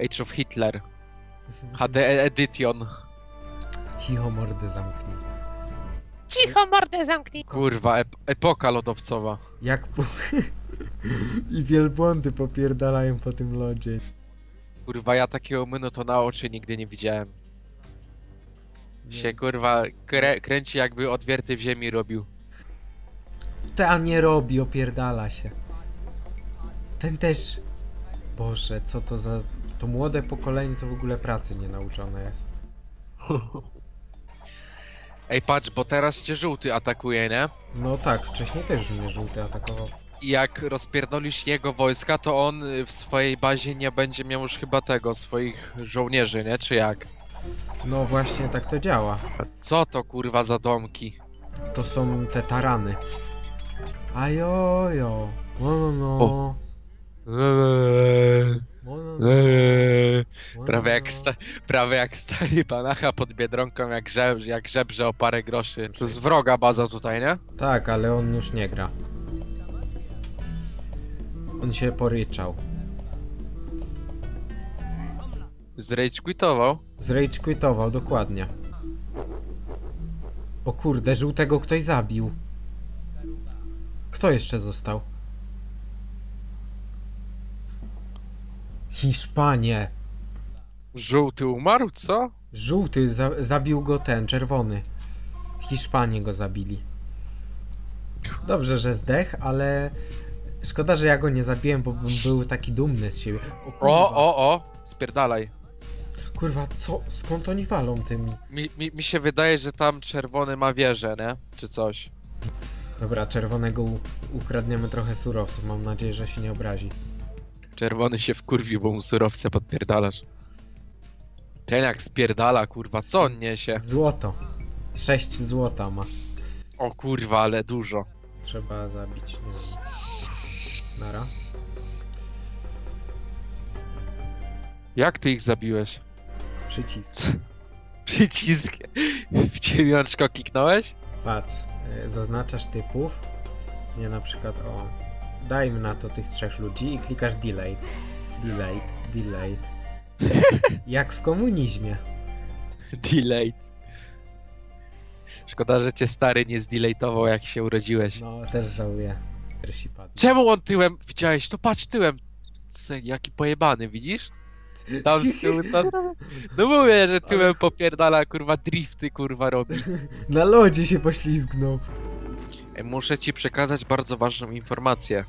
Age of Hitler. HD Edition. Cicho mordę zamknij. Cicho, mordę zamknij. Kurwa, ep epoka lodowcowa. Jak po... I wielbłądy popierdalają po tym lodzie. Kurwa, ja takiego mynu to na oczy nigdy nie widziałem. Się kurwa krę kręci jakby odwierty w ziemi robił. Ta nie robi, opierdala się. Ten też. Boże, co to za. To młode pokolenie to w ogóle pracy nie nauczone jest. Ej, patrz, bo teraz cię żółty atakuje, nie? No tak, wcześniej też mnie żółty atakował. I jak rozpierdolisz jego wojska, to on y, w swojej bazie nie będzie miał już chyba tego, swoich żołnierzy, nie? Czy jak? No właśnie tak to działa. Co to kurwa za domki? To są te tarany. Ajojo. No no no. O. No, no, no. No, Prawie jak, sta prawie jak stary panacha pod Biedronką, jak, żeb jak żebrze o parę groszy. To jest wroga baza tutaj, nie? Tak, ale on już nie gra. On się poryczał. Zrage quitował. Zrage quitował, dokładnie. O kurde, żółtego ktoś zabił. Kto jeszcze został? Hiszpanie. Żółty umarł, co? Żółty, za zabił go ten, czerwony. Hiszpanie go zabili. Dobrze, że zdech, ale szkoda, że ja go nie zabiłem, bo bym był taki dumny z siebie. O. O, o, o! Spierdalaj. Kurwa, co? Skąd oni walą tymi? Mi, mi, mi się wydaje, że tam czerwony ma wieżę, nie? Czy coś. Dobra, czerwonego ukradniemy trochę surowców. Mam nadzieję, że się nie obrazi. Czerwony się wkurwił, bo mu surowce podpierdalasz. Ten jak spierdala, kurwa, co on niesie? Złoto. 6 złota ma. O kurwa, ale dużo. Trzeba zabić. Nie wiem. Nara. Jak ty ich zabiłeś? Przycisk. Przycisk w dziewiączko kliknąłeś? Patrz, y, zaznaczasz typów. Nie na przykład o. Dajmy na to tych trzech ludzi i klikasz delete. Delete, delete. Jak w komunizmie. Delete. Szkoda, że cię stary nie zdeletował jak się urodziłeś. No, też żałuję. Piersi padł. Czemu on tyłem widziałeś? To patrz tyłem. Co, jaki pojebany, widzisz? Tam z tyłu co? No mówię, że tyłem popierdala, kurwa, drifty, kurwa, robi. Na lodzie się poślizgnął. Ej, Muszę ci przekazać bardzo ważną informację.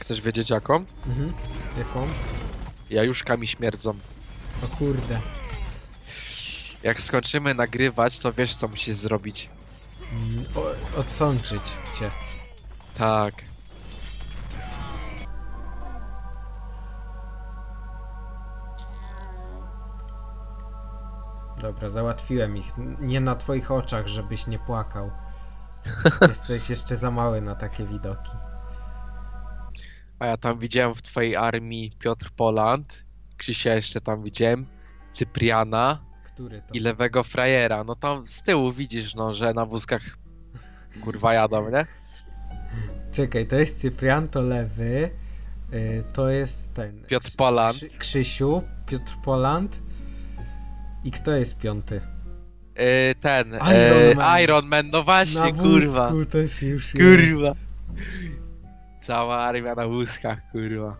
Chcesz wiedzieć jaką? Mhm. Jaką? Jajuszkami śmierdzą. O kurde. Jak skończymy nagrywać, to wiesz co musisz zrobić. Mm, o, odsączyć cię. Tak. Dobra, załatwiłem ich. N- Nie na twoich oczach, żebyś nie płakał. Jesteś jeszcze za mały na takie widoki. A ja tam widziałem w twojej armii Piotr Poland. Krzysia jeszcze tam widziałem. Cypriana Który to? i lewego frajera. No tam z tyłu widzisz, no, że na wózkach kurwa jadą, nie? Czekaj, to jest Cyprian, to lewy. y, to jest ten. Piotr Poland. Krzy- Krzysiu, Piotr Poland. I kto jest piąty? Yy, ten. Iron Yy, Man. Iron Man, no właśnie, na kurwa. też już jest. Cała armia na wózkach, kurwa.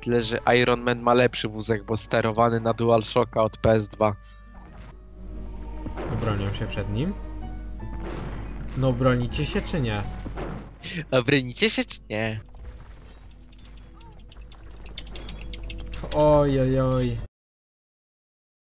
Tyle, że Iron Man ma lepszy wózek, bo sterowany na DualShocka od PS2. Obronią się przed nim. No bronicie się czy nie? A bronicie się czy nie? Oj, oj, oj.